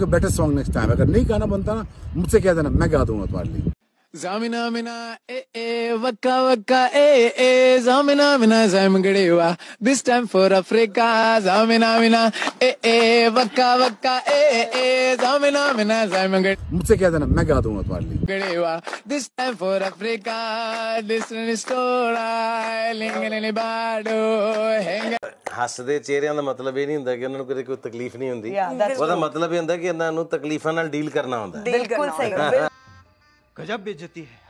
को better song next time अगर नहीं गाना बनता ना मुझसे कह देना मैं गा दूँगा तुम्हारे लिए। जामिना मिना ए ए वक्का वक्का ए ए जामिना मिना जैम गड़े हुआ। दिस टाइम फॉर अफ्रीका जामिना मिना ए ए वक्का वक्का ए ए जामिना मिना जैम गड़े मुझसे क्या देना मैं गा दूँगा तुम्हारे लिए। गड़े हुआ। This time for Africa this is स्टोरा लिंगने बाडो हेंगा ਹੱਸਦੇ ਚਿਹਰਿਆਂ ਦਾ ਮਤਲਬ ਇਹ ਨਹੀਂ ਹੁੰਦਾ ਕਿ ਉਹਨਾਂ ਨੂੰ ਕਦੇ ਕੋਈ ਤਕਲੀਫ ਨਹੀਂ ਹੁੰਦੀ। ਉਹਦਾ ਮਤਲਬ ਇਹ ਹੁੰਦਾ ਕਿ ਇਹਨਾਂ ਨੂੰ ਤਕਲੀਫਾਂ ਨਾਲ ਡੀਲ ਕਰਨਾ ਹੁੰਦਾ। ਬਿਲਕੁਲ ਸਹੀ ਗਜਬ ਬੇਇੱਜ਼ਤੀ ਹੈ।